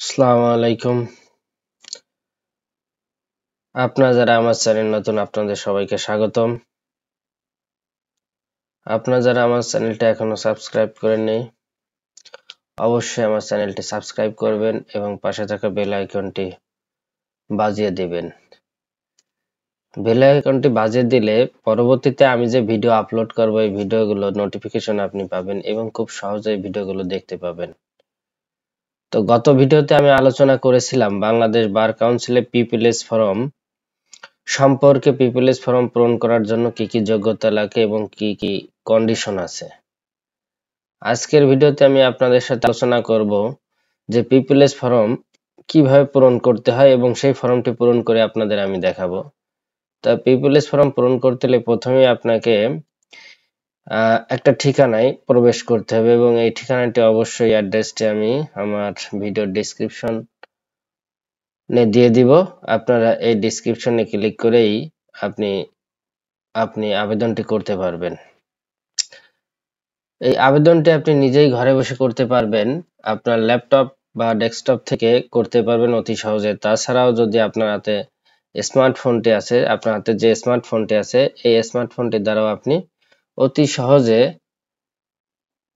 আসসালামু আলাইকুম। আপনারা যারা আমার চ্যানেল নতুন, আপনাদের সবাইকে স্বাগতম। আপনারা যারা আমার চ্যানেলটা এখনও সাবস্ক্রাইব করেননি অবশ্যই আমার চ্যানেলটি সাবস্ক্রাইব করবেন এবং পাশে থাকা বেল আইকনটি বাজিয়ে দিবেন। বেল আইকনটি বাজিয়ে দিলে পরবর্তীতে আমি যে ভিডিও আপলোড করব, এই ভিডিওগুলো নোটিফিকেশন আপনি পাবেন এবং খুব সহজে ভিডিওগুলো দেখতে পাবেন। তো গত ভিডিওতে আমি আলোচনা করেছিলাম বাংলাদেশ বার কাউন্সিলে পিপিএস ফর্ম সম্পর্কে পিপিএস ফর্ম পূরণ করার জন্য কি কি যোগ্যতা লাগে এবং কি কি কন্ডিশন আছে। আজকের ভিডিওতে আমি আপনাদের সাথে আলোচনা করব যে পিপিএস ফর্ম কীভাবে পূরণ করতে হয় এবং সেই ফর্মটি পূরণ করে আপনাদের আমি দেখাবো। তা পিপিএস ফর্ম পূরণ করতে হলে প্রথমে আপনাকে একটা ঠিকানায় প্রবেশ করতে হবে এবং এই ঠিকানাটি অবশ্যই অ্যাড্রেসটি আমি আমার ভিডিও ডিসক্রিপশন দিয়ে দিব। আপনারা এই ডিসক্রিপশনে ক্লিক করেই আপনি আপনি আবেদনটি করতে পারবেন। এই আবেদনটি আপনি নিজেই ঘরে বসে করতে পারবেন। আপনার ল্যাপটপ বা ডেস্কটপ থেকে করতে পারবেন অতি সহজে। তাছাড়াও যদি আপনার হাতে স্মার্টফোনটি আছে, আপনার হাতে যে স্মার্টফোনটি আছে, এই স্মার্টফোনটির দ্বারাও আপনি অতি সহজে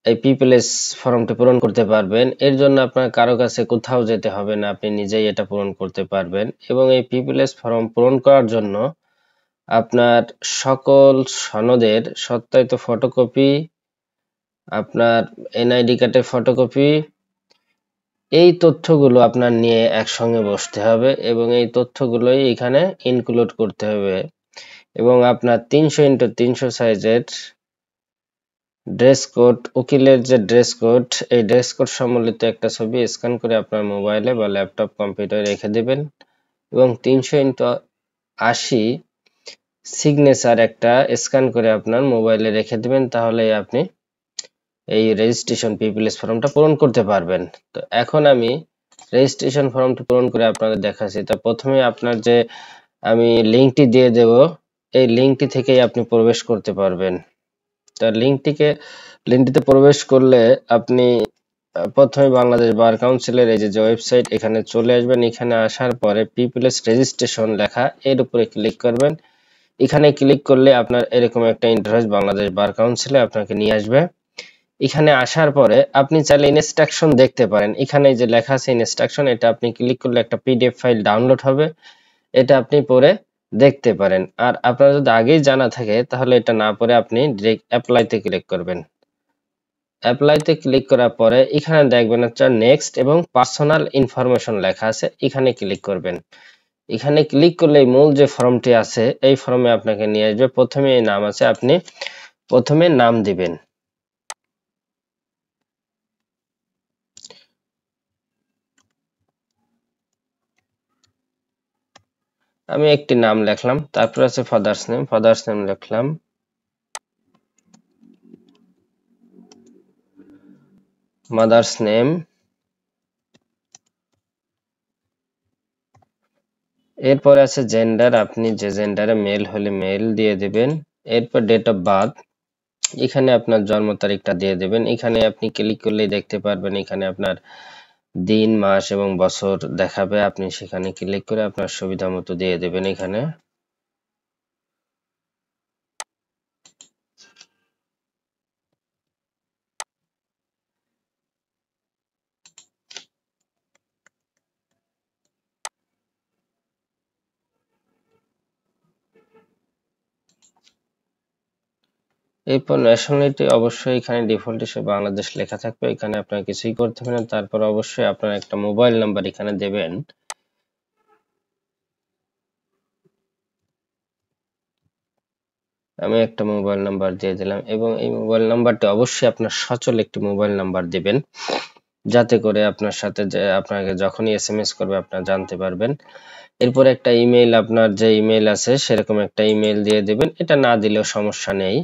এই পিপলএস ফর্মটি পূরণ করতে পারবেন। এর জন্য আপনার কারও কাছে কোথাও যেতে হবে না, আপনি নিজেই এটা পূরণ করতে পারবেন। এবং এই পিপলএস ফর্ম পূরণ করার জন্য আপনার সকল সনদের সত্যায়িত ফটোকপি আপনার এনআইডি কার্ডের ফটোকপি এই তথ্যগুলো আপনার নিয়ে একসঙ্গে বসতে হবে এবং এই তথ্যগুলোই এখানে ইনক্লুড করতে হবে। এবং আপনার তিনশো ইন্টু তিনশো সাইজের ড্রেস কোড, উকিলের যে ড্রেস কোড, এই ড্রেস কোড সম্বলিত একটা ছবি স্ক্যান করে আপনার মোবাইলে বা ল্যাপটপ কম্পিউটারে রেখে দেবেন। এবং তিনশো ইন্টু আশি সিগনেচার একটা স্ক্যান করে আপনার মোবাইলে রেখে দেবেন, তাহলে আপনি এই রেজিস্ট্রেশন পিপিএস ফর্মটা পূরণ করতে পারবেন। তো এখন আমি রেজিস্ট্রেশন ফর্মটা পূরণ করে আপনাদের দেখাচ্ছি। তা প্রথমে আপনার যে আমি লিঙ্কটি দিয়ে দেব এই লিঙ্কটি থেকেই আপনি প্রবেশ করতে পারবেন। তার লিঙ্কটিকে লিঙ্কটিতে প্রবেশ করলে আপনি প্রথমে বাংলাদেশ বার কাউন্সিলের এই যে ওয়েবসাইট এখানে চলে আসবেন। এখানে আসার পরে পিপলস রেজিস্ট্রেশন লেখা, এর উপরে ক্লিক করবেন। এখানে ক্লিক করলে আপনার এরকম একটা ইন্টারফেস বাংলাদেশ বার কাউন্সিলে আপনাকে নিয়ে আসবে। এখানে আসার পরে আপনি চাইলে ইনস্ট্রাকশন দেখতে পারেন। এখানে যে লেখা আছে ইনস্ট্রাকশন এটা আপনি ক্লিক করলে একটা পিডিএফ ফাইল ডাউনলোড হবে। এটা আপনি পরে দেখতে পারেন। আর আপনার যদি আগেই জানা থাকে, তাহলে এটা না পরে আপনি ডিরেক্ট অ্যাপ্লাইতে ক্লিক করবেন। অ্যাপ্লাইতে ক্লিক করার পরে এখানে দেখবেন হচ্ছে নেক্সট এবং পার্সোনাল ইনফরমেশন লেখা আছে, এখানে ক্লিক করবেন। এখানে ক্লিক করলে মূল যে ফর্মটি আছে, এই ফর্মে আপনাকে নিয়ে আসবে। প্রথমে এই নাম আছে, আপনি প্রথমে নাম দিবেন। আমি একটি নাম লিখলাম, তারপর আছে ফাদার্স নেম ফাদার্স নেম লিখলাম। মাদার্স নেম এরপরে আছে জেন্ডার আপনি যে জেন্ডারে মেল হলে মেল দিয়ে দিবেন। এরপর ডেট অফ বার্থ এখানে আপনার জন্ম তারিখটা দিয়ে দেবেন। এখানে আপনি ক্লিক করলেই দেখতে পারবেন, এখানে আপনার দিন, মাস এবং বছর দেখাবে। আপনি সেখানে ক্লিক করে আপনার সুবিধা মতো দিয়ে দেবেন এখানে। এরপর ন্যাশনালিটি অবশ্যই এখানে ডিফল্ট হিসেবে বাংলাদেশ লেখা থাকবে, এখানে আপনার কিছুই করতে হবে না। তারপর অবশ্যই আপনার একটা মোবাইল নাম্বার এখানে দেবেন। আমি একটা মোবাইল নাম্বার দিয়ে দিলাম এবং এই মোবাইল নাম্বারটি অবশ্যই আপনার সচল একটি মোবাইল নাম্বার দিবেন। যাতে করে আপনার সাথে আপনাকে যখনই এসএমএস করবে আপনারা জানতে পারবেন। এরপর একটা ইমেইল আপনার যে ইমেইল আছে সেরকম একটা ইমেইল দিয়ে দিবেন। এটা না দিলেও সমস্যা নেই।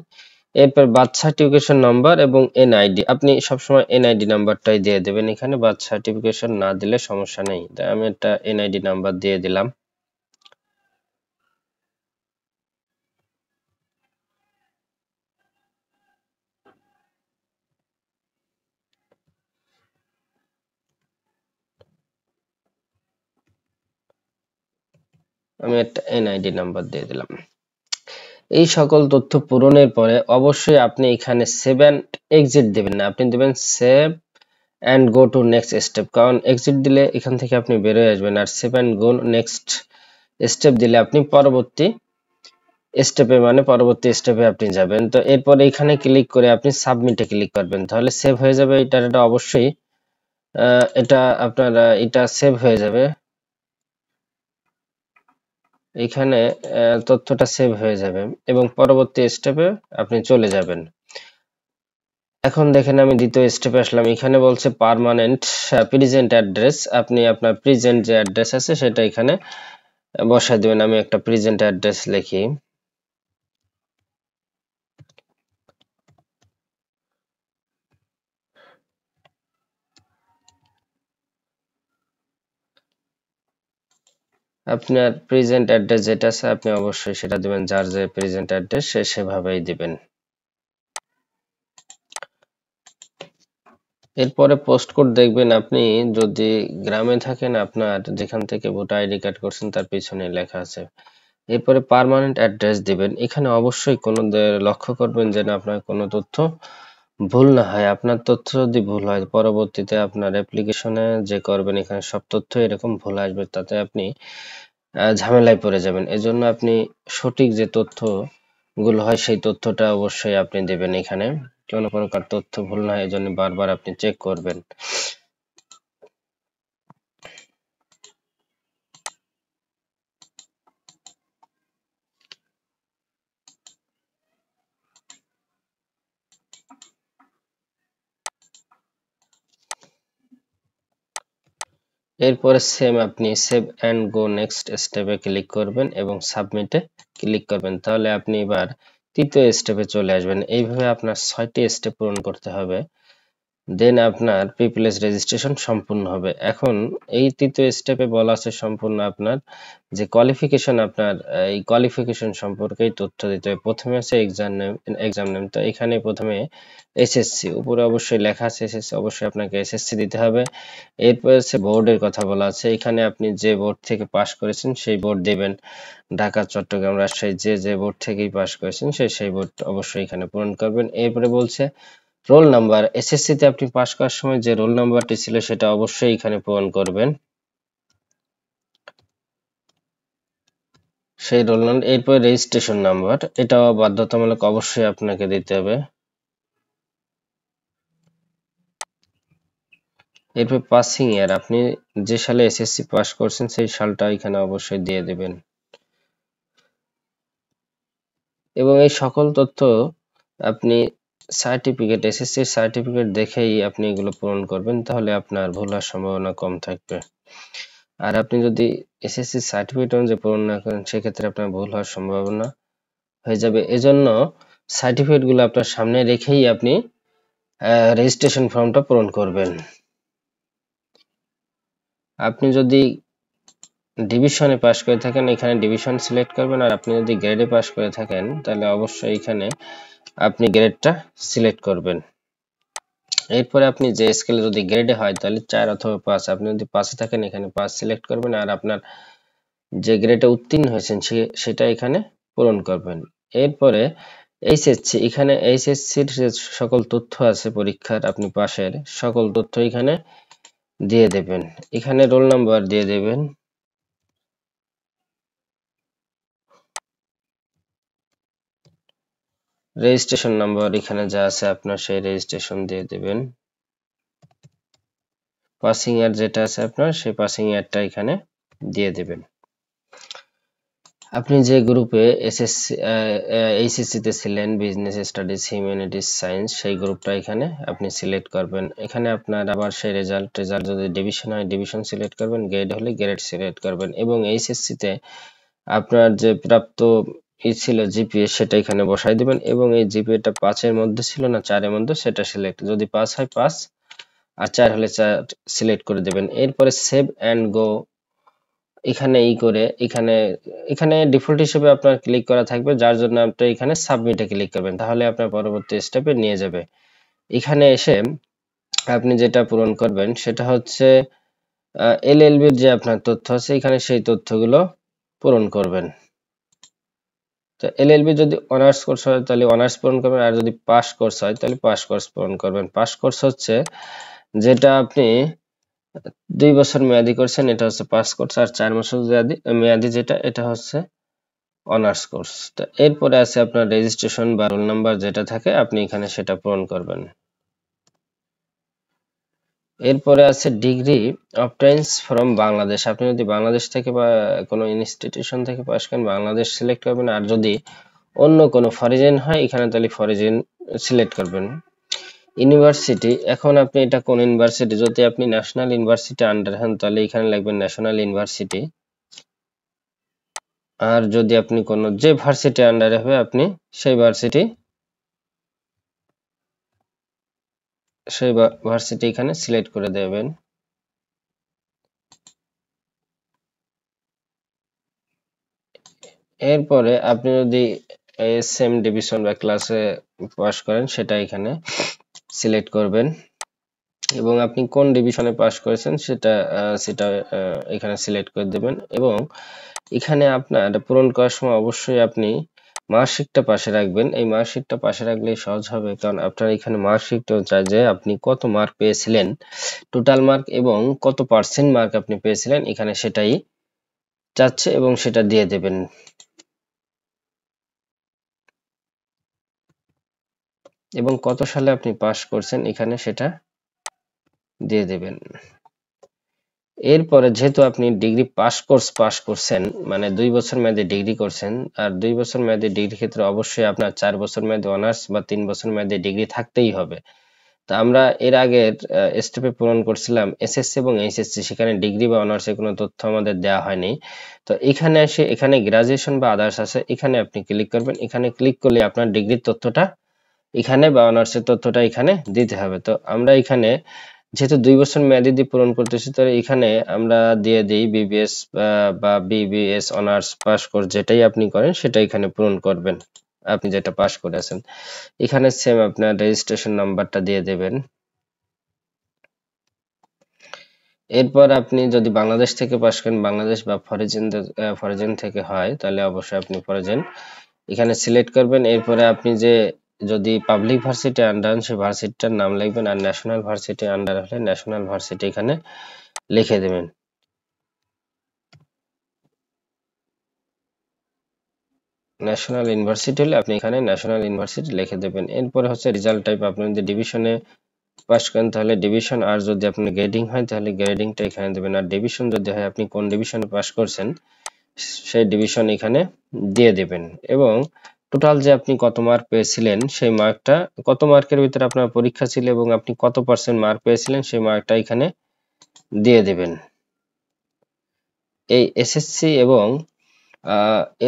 এরপর বার্থ সার্টিফিকেশন নাম্বার এবং এনআইডি আপনি সবসময় এনআইডি নাম্বারটাই দিয়ে দেবেন এখানে, বার্থ সার্টিফিকেশন না দিলে সমস্যা নেই। তাই আমি একটা এনআইডি নাম্বার দিয়ে দিলাম। আমি একটা এনআইডি নাম্বার দিয়ে দিলাম। এই সকল তথ্য পূরণের পরে অবশ্যই আপনি এখানে সেভ অ্যান্ড এক্সিট দেবেন না। আপনি দেবেন save and go to next step কারণ এক্সিট দিলে এখান থেকে আপনি বেরোয় আসবেন আর save and go next step দিলে আপনি পরবর্তী স্টেপে মানে পরবর্তী স্টেপে আপনি যাবেন। তো এরপর এখানে ক্লিক করে আপনি সাবমিটে ক্লিক করবেন। তাহলে সেভ হয়ে যাবে। এটা এটা অবশ্যই এটা আপনার এটা সেভ হয়ে যাবে। এখানে তথ্যটা সেভ হয়ে যাবে এবং পরবর্তী স্টেপে আপনি চলে যাবেন। এখন দেখেন আমি দ্বিতীয় স্টেপে আসলাম। এখানে বলছে পারমানেন্ট প্রেজেন্ট অ্যাড্রেস আপনি আপনার প্রেজেন্ট যে অ্যাড্রেস আছে সেটা এখানে বসাই দেবেন। আমি একটা প্রেজেন্ট অ্যাড্রেস লিখি। আপনার প্রেজেন্ট অ্যাড্রেস যেটা আছে, আপনি অবশ্যই সেটা দিবেন। যার যে প্রেজেন্ট অ্যাড্রেস সে সেভাবেই দিবেন। এরপরে পোস্ট কোড দেখবেন আপনি, যদি গ্রামে থাকেন আপনার, যেখান থেকে ভোটার আইডি কার্ড করছেন, তার পিছনে লেখা আছে। এরপরে পার্মানেন্ট অ্যাড্রেস দিবেন। এখানে অবশ্যই কোনো লক্ষ্য করবেন যেন আপনার কোনো তথ্য ভুল না হয়, আপনার তথ্য যদি ভুল হয়, পরবর্তীতে আপনার অ্যাপ্লিকেশনে যে করবেন, এখানে সব তথ্য এরকম ভুল আসবে, তাতে আপনি ঝামেলায় পড়ে যাবেন। এজন্য আপনি সঠিক যে তথ্যগুলো হয়, সেই তথ্যটা অবশ্যই আপনি দেবেন এখানে। কোনো প্রকার তথ্য ভুল না হয়, এজন্য বারবার আপনি চেক করবেন। এরপরে সেম আপনি সেভ অ্যান্ড গো নেক্সট স্টেপে ক্লিক করবেন এবং সাবমিটে ক্লিক করবেন। তাহলে আপনি এবার তৃতীয় স্টেপে চলে আসবেন। এইভাবে আপনার ছয়টি স্টেপ পূরণ করতে হবে। দেন আপনার পিপলেস রেজিস্ট্রেশন সম্পূর্ণ হবে। এখন এই তৃতীয় স্টেপে বলা আছে সম্পূর্ণ আপনার যে কোয়ালিফিকেশন আপনার, এই কোয়ালিফিকেশন সম্পর্কেই তথ্য দিতে হবে। প্রথমে আছে এক্সাম নেম এক্সাম নেম তো এখানে প্রথমে এসএসসি উপরে অবশ্যই লেখা আছে এসএসসি অবশ্যই আপনাকে এসএসসি দিতে হবে। এরপর আছে বোর্ডের কথা বলা আছে। এখানে আপনি যে বোর্ড থেকে পাশ করেছেন, সেই বোর্ড দেবেন। ঢাকা, চট্টগ্রাম, রাজশাহী, যে যে বোর্ড থেকেই পাশ করেছেন সেই সেই বোর্ড অবশ্যই এখানে পূরণ করবেন। এরপরে বলছে রোল নাম্বার এসএসসি তে আপনি পাশ করার সময় যে রোল নাম্বারটি ছিল সেটা অবশ্যই এখানে পূরণ করবেন। সেই রোল নাম্বার এরপর রেজিস্ট্রেশন নাম্বার, এটাও বাধ্যতামূলক অবশ্যই আপনাকে দিতে হবে। এরপর পাসিং ইয়ার আপনি যে সালে এসএসসি পাস করছেন সেই সালটা এখানে অবশ্যই দিয়ে দেবেন। এবং এই সকল তথ্য আপনি সার্টিফিকেট এসএসসি সার্টিফিকেট দেখেই আপনি এগুলো পূরণ করবেন, তাহলে আপনার ভুল হওয়ার সম্ভাবনা কম থাকবে। আর আপনি যদি এসএসসি সার্টিফিকেট অনুযায়ী পূরণ না করেন, সেক্ষেত্রে আপনার ভুল হওয়ার সম্ভাবনা হয়ে যাবে। এজন্য সার্টিফিকেটগুলো আপনার সামনে রেখেই আপনি রেজিস্ট্রেশন ফর্মটা পূরণ করবেন। আপনি যদি ডিভিশনে পাস করে থাকেন, এখানে ডিভিশন সিলেক্ট করবেন, আর আপনি যদি গ্রেডে পাস করে থাকেন, তাহলে অবশ্যই এখানে আপনি গ্রেডটা সিলেক্ট করবেন। এরপরে আপনি যে স্কেলে যদি গ্রেডে হয়, তাহলে চার অথবা পাঁচ। আপনি যদি পাঁচে থাকেন, এখানে পাঁচ সিলেক্ট করবেন আর আপনার যে গ্রেডে উত্তীর্ণ হয়েছেন সেটা এখানে পূরণ করবেন। এরপরে এইচএসসি এখানে এইচএসসির সকল তথ্য আছে পরীক্ষার আপনি পাশের, সকল তথ্য এখানে দিয়ে দেবেন। এখানে রোল নাম্বার দিয়ে দেবেন। রেজিস্ট্রেশন নাম্বার এখানে যা আছে আপনার সেই রেজিস্ট্রেশন দিয়ে দেবেন। পাসিং ইয়ার যেটা আছে আপনার, সেই পাসিং ইয়ারটা এখানে দিয়ে দেবেন। আপনি যে গ্রুপে এসএসসি এইচএসসি তে ছিলেন বিজনেস স্টাডিজ হিউম্যানিটিস সায়েন্স সেই গ্রুপটা এখানে আপনি সিলেক্ট করবেন। এখানে আপনার আবার সেই রেজাল্ট রেজাল্ট যদি ডিভিশন হয় ডিভিশন সিলেক্ট করবেন গ্রেড হলে গ্রেড সিলেক্ট করবেন। এবং এইচএসসি তে আপনার যে প্রাপ্ত ছিল জিপিএ সেটা এখানে বসাই দিবেন এবং এই জিপিএটা পাঁচের মধ্যে ছিল না, চারের মধ্যে সেটা সিলেক্ট যদি পাঁচ হয় পাঁচ, আর চার হলে চার সিলেক্ট করে দেবেন। এরপরে সেভ অ্যান্ড গো এখানে ই করে, এখানে এখানে ডিফল্ট হিসেবে আপনার ক্লিক করা থাকবে, যার জন্য আপনি এখানে সাবমিটে ক্লিক করবেন। তাহলে আপনার পরবর্তী স্টেপে নিয়ে যাবে। এখানে এসে আপনি যেটা পূরণ করবেন সেটা হচ্ছে এলএলবির যে আপনার তথ্য আছে, এখানে সেই তথ্যগুলো পূরণ করবেন। তো এলএলবি যদি অনার্স কোর্স হয়, তাহলে অনার্স পূরণ করবেন, আর যদি পাস কোর্স হয়, তাহলে পাস কোর্স পূরণ করবেন। পাস কোর্স হচ্ছে যেটা আপনি দুই বছর মেয়াদি করছেন, এটা হচ্ছে পাস কোর্স আর চার বছর মেয়াদি মেয়াদি যেটা, এটা হচ্ছে অনার্স কোর্স তো এরপরে আছে আপনার রেজিস্ট্রেশন বা রোল নাম্বার যেটা থাকে, আপনি এখানে সেটা পূরণ করবেন। এরপরে আছে ডিগ্রি অবটেন্স ফ্রম বাংলাদেশ। আপনি যদি বাংলাদেশ থেকে বা কোনো ইনস্টিটিউশন থেকে পাস করেন, বাংলাদেশ সিলেক্ট করবেন, আর যদি অন্য কোনো ফরেজেন হয়, এখানে তাহলে ফরেজেন সিলেক্ট করবেন। ইউনিভার্সিটি, এখন আপনি এটা কোন ইউনিভার্সিটি? যদি আপনি ন্যাশনাল ইউনিভার্সিটি আন্ডার হন, তাহলে এখানে লিখবেন ন্যাশনাল ইউনিভার্সিটি। আর যদি আপনি কোনো যে ভার্সিটি আন্ডারে হবে, আপনি সেই ভার্সিটি সেই ভার্সিটি এখানে সিলেক্ট করে দেবেন। এরপরে আপনি যদি সেম ডিভিশন বা ক্লাসে পাস করেন, সেটা এখানে সিলেক্ট করবেন। এবং আপনি কোন ডিভিশনে পাস করেছেন, সেটা সেটা এখানে সিলেক্ট করে দেবেন। এবং এখানে আপনার পূরণ করার সময় অবশ্যই আপনি মার্কশিটটা পাশে রাখবেন। এই মার্কশিটটা পাশে রাখলে সহজ হবে, কারণ আপনার এখানে মার্কশিটটা চাই যে আপনি কত মার্ক পেয়েছিলেন। টোটাল মার্ক এবং কত পার্সেন্ট মার্ক আপনি পেয়েছিলেন, এখানে সেটাই চাচ্ছে এবং সেটা দিয়ে দেবেন। এবং কত সালে আপনি পাস করছেন, এখানে সেটা দিয়ে দেবেন। এরপরে যেহেতু আপনি ডিগ্রি পাস কোর্স পাস করছেন মানে দুই বছর মেয়াদী ডিগ্রি করছেন, আর দুই বছর মেয়াদী ডিগ্রি ক্ষেত্রে অবশ্যই আপনার চার বছর মেয়াদী অনার্স বা তিন বছর মেয়াদী ডিগ্রি থাকতেই হবে। তা আমরা এর আগের স্টেপে পূরণ করছিলাম এসএসসি এবং এইচএসসি সেখানে ডিগ্রি বা অনার্সের কোনো তথ্য আমাদের দেওয়া হয়নি। তো এখানে এসে, এখানে গ্রাজুয়েশন বা আদার্স আছে, এখানে আপনি ক্লিক করবেন, এখানে ক্লিক করলে আপনার ডিগ্রির তথ্যটা এখানে বা অনার্সের তথ্যটা এখানে দিতে হবে। তো আমরা এখানে যেহেতু দুই বছর মেয়াদি দিয়ে পূরণ করতেছি, তো এখানে আমরা দিয়ে দিই বিবিএস বা বিবিএস অনার্স পাস কোর্স যেটাই আপনি করেন সেটা এখানে পূরণ করবেন। আপনি যেটা পাস করেছেন এখানে সেম আপনার রেজিস্ট্রেশন নাম্বারটা দিয়ে দেবেন। এরপর আপনি যদি বাংলাদেশ থেকে পাস করেন, বাংলাদেশ বা ফরেজেন ফরেজেন থেকে হয়, তাহলে অবশ্যই আপনি ফরেজেন এখানে সিলেক্ট করবেন। এরপরে আপনি যে যদি পাবলিক ভার্সিটি আন্ডার সেই ভার্সিটিটার নাম লিখবেন আর ন্যাশনাল ভার্সিটি আন্ডার হলে ন্যাশনাল ভার্সিটি এখানে লিখে দেবেন। ন্যাশনাল ইউনিভার্সিটি হলে আপনি এখানে ন্যাশনাল ইউনিভার্সিটি লিখে দেবেন। এরপরে হচ্ছে রেজাল্ট টাইপ আপনি যদি ডিভিশনে পাস করেন তাহলে ডিভিশন আর যদি আপনি গ্রেডিং হয় তাহলে গ্রেডিংটা এখানে দেবেন। আর ডিভিশন যদি হয়, আপনি কোন ডিভিশনে পাস করছেন, সেই ডিভিশন এখানে দিয়ে দেবেন। এবং টোটাল যে আপনি কত মার্ক পেয়েছিলেন, সেই মার্কটা কত মার্কের ভিতরে আপনার পরীক্ষা ছিল এবং আপনি কত পার্সেন্ট মার্ক পেয়েছিলেন, সেই মার্কটা এখানে দিয়ে দেবেন। এই এসএসসি এবং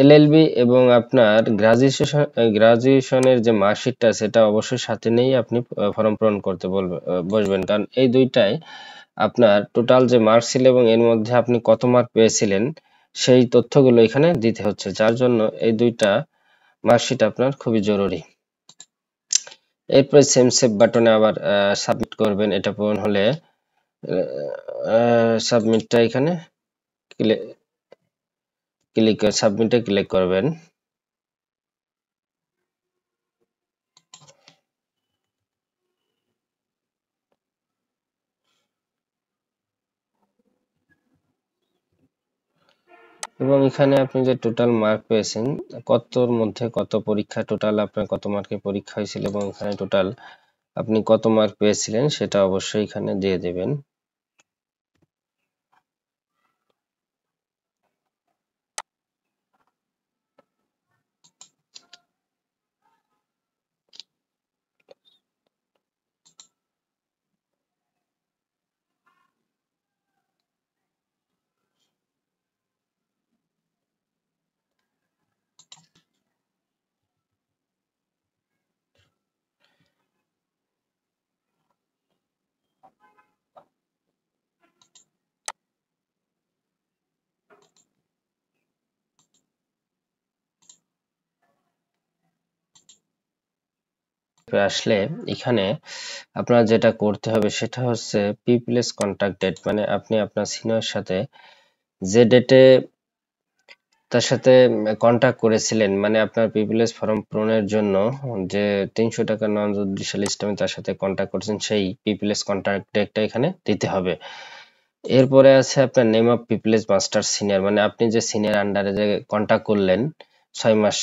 এলএলবি এবং আপনার গ্রাজুয়েশন গ্রাজুয়েশনের যে মার্কশিটটা সেটা অবশ্যই সাথে নিয়েই আপনি ফর্ম পূরণ করতে বসবেন। কারণ এই দুইটাই আপনার টোটাল যে মার্ক ছিল এবং এর মধ্যে আপনি কত মার্ক পেয়েছিলেন, সেই তথ্যগুলো এখানে দিতে হচ্ছে। যার জন্য এই দুইটা মার্কশিট আপনার খুবই জরুরি। এরপরে সেম সেভ বাটনে আবার সাবমিট করবেন। এটা পূরণ হলে সাবমিটটা এখানে ক্লিক ক্লিক সাবমিটে ক্লিক করবেন। এবং এখানে আপনি যে টোটাল মার্ক পেয়েছেন, কতর মধ্যে কত পরীক্ষা টোটাল আপনার কত মার্কের পরীক্ষা হয়েছিল এবং এখানে টোটাল আপনি কত মার্ক পেয়েছিলেন, সেটা অবশ্যই এখানে দিয়ে দেবেন। আসলে এখানে আপনার যেটা করতে হবে সেটা হচ্ছে পিপলেস কন্ট্যাক্ট ডেট মানে আপনি আপনার সিনিয়র সাথে যে ডেটে তার সাথে কন্ট্যাক্ট করেছিলেন মানে আপনার পিপিএস ফর্ম পূরণের জন্য যে তিনশো টাকা নন জুডিশিয়াল সিস্টেমে তার সাথে কন্ট্যাক্ট করেছেন, সেই পিপিএস কন্ট্যাক্ট ডেটটা এখানে দিতে হবে। এরপরে আছে আপনার name of PPS master senior মানে আপনি যে সিনিয়র আন্ডারে যে কন্ট্যাক্ট করলেন ছয় মাস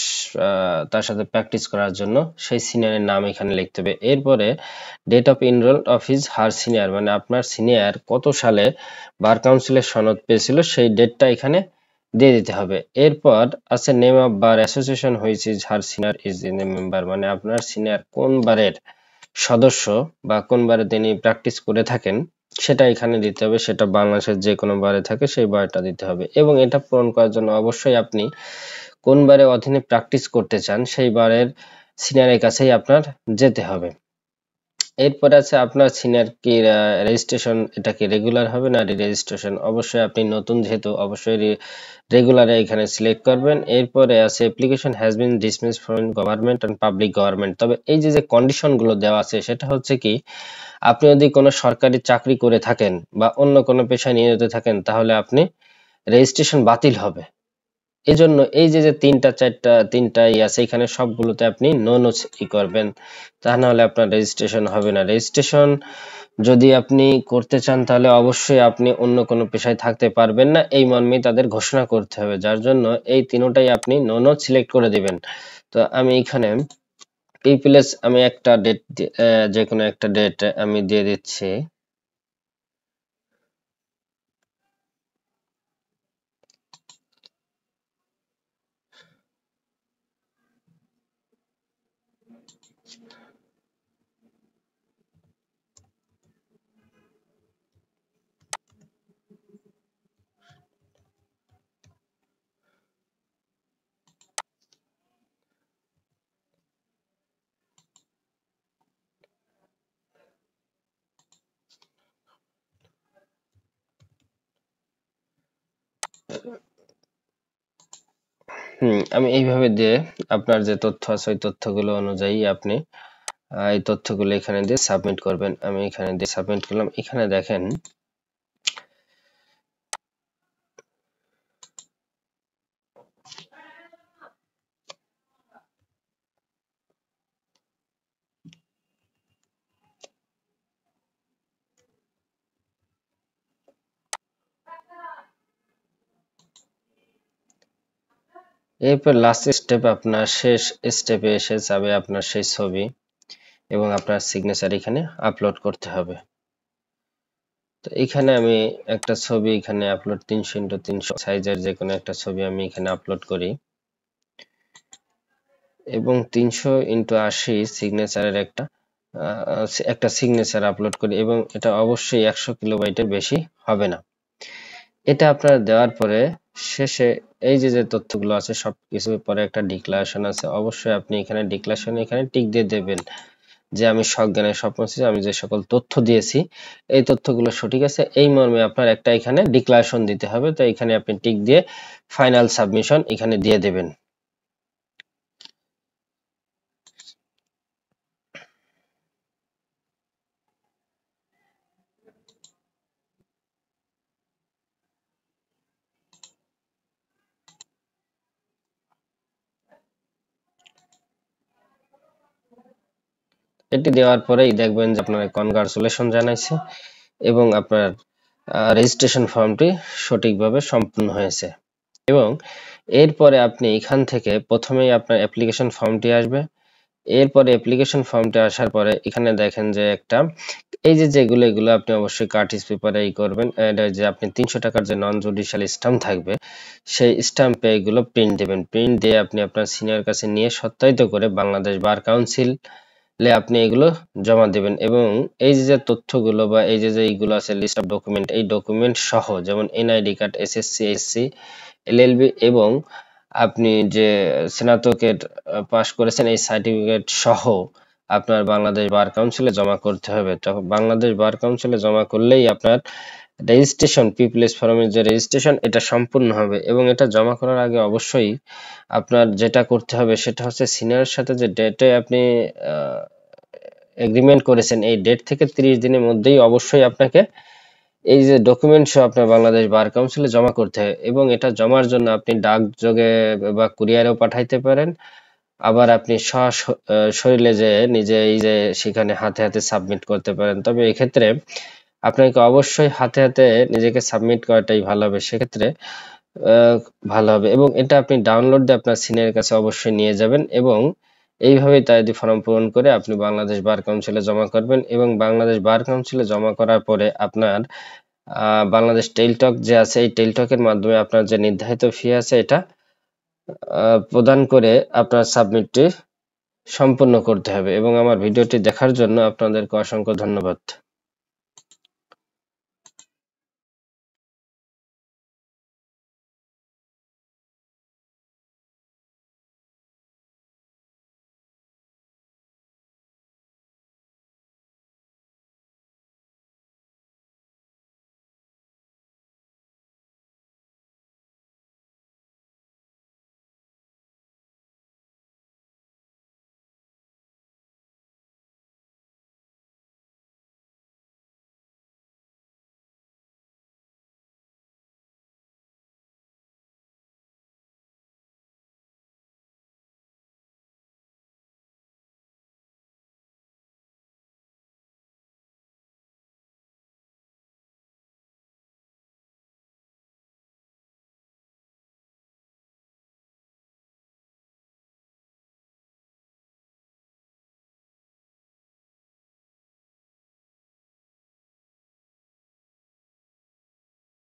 তার সাথে প্র্যাকটিস করার জন্য সেই সিনিয়রের নাম এখানে লিখতে হবে। এরপরে date of enrol of his her senior মানে আপনার সিনিয়র কত সালে বার কাউন্সিলের সনদ পেয়েছিল সেই ডেটটা এখানে দিয়ে দিতে হবে। এরপর আছে name of bar association which is her senior is in member মানে আপনার সিনিয়র কোন বারের সদস্য বা কোন বারে তিনি প্র্যাকটিস করে থাকেন সেটা এখানে দিতে হবে, সেটা বাংলাদেশের যে কোনো বারে থাকে সেই বারটা দিতে হবে। এবং এটা পূরণ করার জন্য অবশ্যই আপনি কোন বারে অধীনে প্র্যাকটিস করতে চান, সেই বারের সিনিয়রের কাছেই আপনার যেতে হবে। এরপরে আছে আপনার সিনিয়র কি রেজিস্ট্রেশন এটা কি রেগুলার হবে না রেজিস্ট্রেশন অবশ্যই আপনি নতুন যেহেতু অবশ্যই রেগুলারে এখানে সিলেক্ট করবেন। এরপরে আছে application has been dismiss from government and public government তবে এই যে যে কন্ডিশনগুলো দেওয়া আছে, সেটা হচ্ছে কি, আপনি যদি কোনো সরকারি চাকরি করে থাকেন বা অন্য কোনো পেশায় নিয়োজিত থাকেন, তাহলে আপনি রেজিস্ট্রেশন বাতিল হবে। এজন্য এই যে যে তিনটা, চারটা, তিনটা ই আছে, এখানে সবগুলোতে আপনি নো নো ই করবেন। তা না হলে আপনার রেজিস্ট্রেশন হবে না। রেজিস্ট্রেশন যদি আপনি করতে চান, তাহলে অবশ্যই আপনি অন্য কোনো পেশায় থাকতে পারবেন না। এই মর্মে তাদের ঘোষণা করতে হবে, যার জন্য এই তিনটাই আপনি নো নো সিলেক্ট করে দিবেন। তো আমি এখানে পিপিএস আমি একটা ডেট যে কোনো একটা ডেট আমি দিয়ে দিচ্ছি। হুম, আমি এইভাবে দিয়ে আপনার যে তথ্য আছে, ওই তথ্যগুলো অনুযায়ী আপনি এই তথ্যগুলো এখানে দিয়ে সাবমিট করবেন। আমি এখানে দিয়ে সাবমিট করলাম। এখানে দেখেন এরপর লাস্ট স্টেপ আপনার শেষ স্টেপে এসে যাবে আপনার সেই ছবি এবং আপনার সিগনেচার এখানে আপলোড করতে হবে। তো এখানে আমি একটা ছবি এখানে আপলোড তিনশো ইন্টু তিনশো সাইজের যে কোনো একটা ছবি আমি এখানে আপলোড করি। এবং তিনশো ইন্টু আশি সিগনেচারের একটা একটা সিগনেচার আপলোড করি এবং এটা অবশ্যই একশো কিলোবাইটের বেশি হবে না। এটা আপনার দেওয়ার পরে শেষে এই যে যে তথ্যগুলো আছে সব কিছুর পরে একটা ডিক্লারেশন আছে। অবশ্যই আপনি এখানে ডিক্লারেশন এখানে টিক দিয়ে দেবেন যে, আমি সজ্ঞানের স্বপ্ন আমি যে সকল তথ্য দিয়েছি, এই তথ্যগুলো সঠিক আছে। এই মর্মে আপনার একটা এখানে ডিক্লারেশন দিতে হবে। তো এখানে আপনি টিক দিয়ে ফাইনাল সাবমিশন এখানে দিয়ে দেবেন। এটি দেওয়ার পরেই দেখবেন যে আপনার কনগ্রাচুলেশন জানাইছে এবং আপনার রেজিস্ট্রেশন ফর্মটি সঠিকভাবে সম্পূর্ণ হয়েছে। এবং এরপরে আপনি এখান থেকে প্রথমেই আপনার অ্যাপ্লিকেশন ফর্মটি আসবে। এরপরে অ্যাপ্লিকেশন ফর্মটি আসার পরে এখানে দেখেন যে একটা, এই যে যেগুলো, এগুলো আপনি অবশ্যই কার্টিস পেপারে এই করবেন। যে আপনি তিনশো টাকার যে নন জুডিশিয়াল স্টাম্প থাকবে, সেই স্টাম্পে এগুলো প্রিন্ট দেবেন। প্রিন্ট দিয়ে আপনি আপনার সিনিয়র কাছে নিয়ে সত্যায়িত করে বাংলাদেশ বার কাউন্সিল লে আপনি এগুলো জমা দেবেন এবং এই যে যে তথ্যগুলো বা এই যে যে এইগুলো আছে লিস্ট অফ ডকুমেন্ট এই ডকুমেন্ট সহ যেমন NID card SSC SC LLB এবং আপনি যে স্নাতকের পাশ করেছেন এই সার্টিফিকেট সহ আপনার বাংলাদেশ বার কাউন্সিলে জমা করতে হবে। তখন বাংলাদেশ বার কাউন্সিলে জমা করলেই আপনার রেজিস্ট্রেশন পিপলেস ফর্মের যে রেজিস্ট্রেশন এটা সম্পূর্ণ হবে। এবং এটা জমা করার আগে অবশ্যই আপনার যেটা করতে হবে সেটা হচ্ছে সিনিয়রের সাথে যে ডেটে আপনি এগ্রিমেন্ট করেছেন, এই ডেট থেকে 30 দিনের মধ্যেই অবশ্যই আপনাকে এই যে ডকুমেন্ট সহ আপনার বাংলাদেশ বার কাউন্সিলে জমা করতে হয় এবং এটা জমার জন্য আপনি ডাক যোগে বা কুরিয়ারেও পাঠাইতে পারেন। আবার আপনি শরীরে যে নিজে এই যে সেখানে হাতে হাতে সাবমিট করতে পারেন, তবে এক্ষেত্রে আপনাকে অবশ্যই হাতে হাতে নিজেকে সাবমিট করাটাই ভালো হবে। সেক্ষেত্রে ভালো হবে এবং এটা আপনি ডাউনলোড দিয়ে আপনার সিনিয়রের কাছে অবশ্যই নিয়ে যাবেন এবং এইভাবেই তাইদি ফর্ম পূরণ করে আপনি বাংলাদেশ বার কাউন্সিলে জমা করবেন এবং বাংলাদেশ বার কাউন্সিলে জমা করার পরে আপনার বাংলাদেশ টেলটক যে আছে, এই টেলটকের মাধ্যমে আপনার যে নির্ধারিত ফি আছে, এটা প্রদান করে আপনার সাবমিটটি সম্পূর্ণ করতে হবে। এবং আমার ভিডিওটি দেখার জন্য আপনাদেরকে অসংখ্য ধন্যবাদ।